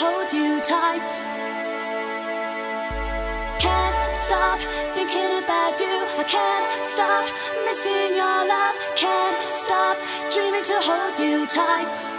hold you tight. Can't stop thinking about you. I can't stop missing your love. Can't stop dreaming to hold you tight.